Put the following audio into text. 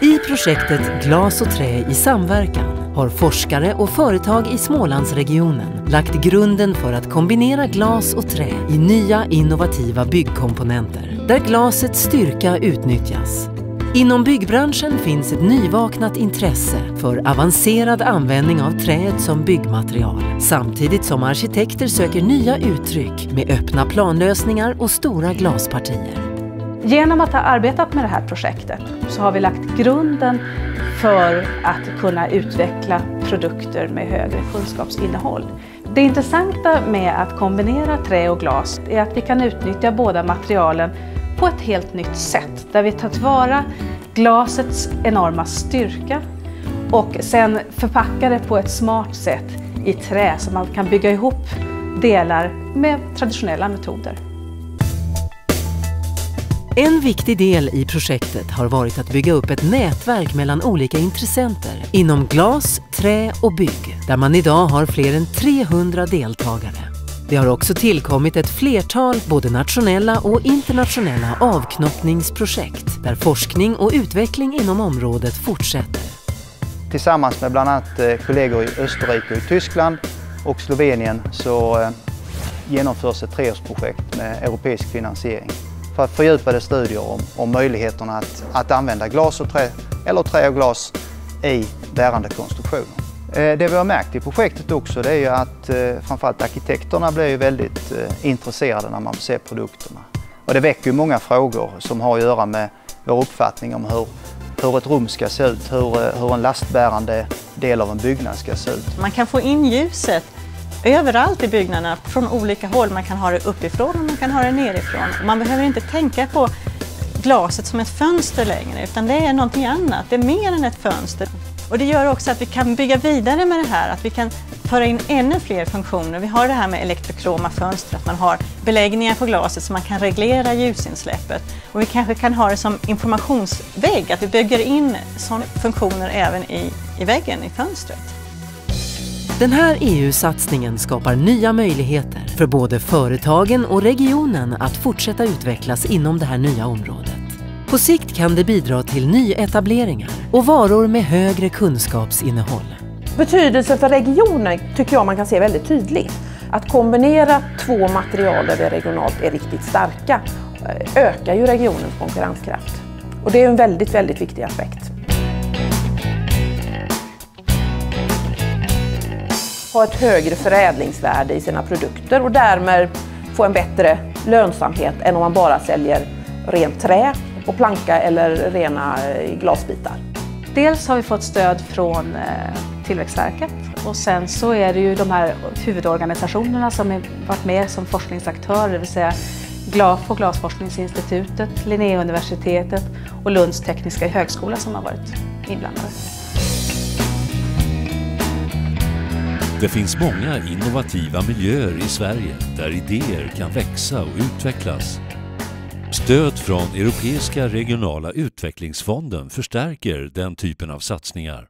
I projektet Glas och trä i samverkan har forskare och företag i Smålandsregionen lagt grunden för att kombinera glas och trä i nya innovativa byggkomponenter där glasets styrka utnyttjas. Inom byggbranschen finns ett nyvaknat intresse för avancerad användning av träet som byggmaterial samtidigt som arkitekter söker nya uttryck med öppna planlösningar och stora glaspartier. Genom att ha arbetat med det här projektet så har vi lagt grunden för att kunna utveckla produkter med högre kunskapsinnehåll. Det intressanta med att kombinera trä och glas är att vi kan utnyttja båda materialen på ett helt nytt sätt där vi tar tillvara glasets enorma styrka och sen förpackar det på ett smart sätt i trä så man kan bygga ihop delar med traditionella metoder. En viktig del i projektet har varit att bygga upp ett nätverk mellan olika intressenter inom glas, trä och bygg, där man idag har fler än 300 deltagare. Det har också tillkommit ett flertal både nationella och internationella avknoppningsprojekt där forskning och utveckling inom området fortsätter. Tillsammans med bland annat eh, kollegor i Österrike och Tyskland och Slovenien så eh, genomförs ett treårsprojekt med europeisk finansiering för fördjupade studier om, om möjligheterna att, att använda glas och trä, eller trä och glas i bärande konstruktioner. Eh, det vi har märkt i projektet också det är ju att eh, framförallt arkitekterna blir ju väldigt eh, intresserade när man ser produkterna. Och det väcker ju många frågor som har att göra med vår uppfattning om hur, hur ett rum ska se ut, hur, hur en lastbärande del av en byggnad ska se ut. Man kan få in ljuset överallt i byggnaderna från olika håll. Man kan ha det uppifrån och man kan ha det nerifrån. Man behöver inte tänka på glaset som ett fönster längre utan det är någonting annat. Det är mer än ett fönster. Och det gör också att vi kan bygga vidare med det här, att vi kan föra in ännu fler funktioner. Vi har det här med elektrokroma fönster, att man har beläggningar på glaset så man kan reglera ljusinsläppet. Och vi kanske kan ha det som informationsvägg, att vi bygger in sådana funktioner även i, i väggen, i fönstret. Den här EU-satsningen skapar nya möjligheter för både företagen och regionen att fortsätta utvecklas inom det här nya området. På sikt kan det bidra till nyetableringar och varor med högre kunskapsinnehåll. Betydelsen för regionen tycker jag man kan se väldigt tydligt. Att kombinera två material där vi regionalt är riktigt starka eh, ökar ju regionens konkurrenskraft. Och det är en väldigt, väldigt viktig aspekt. Ha ett högre förädlingsvärde i sina produkter och därmed få en bättre lönsamhet än om man bara säljer rent trä och planka eller rena eh, glasbitar. Dels har vi fått stöd från eh, Tillväxtverket och sen så är det ju de här huvudorganisationerna som har varit med som forskningsaktörer, det vill säga GLAFO, Glasforskningsinstitutet, Linnéuniversitetet och Lunds tekniska högskola som har varit inblandade. Det finns många innovativa miljöer i Sverige där idéer kan växa och utvecklas. Stöd från Europeiska regionala utvecklingsfonden förstärker den typen av satsningar.